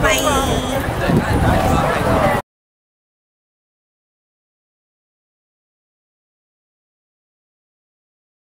拜拜。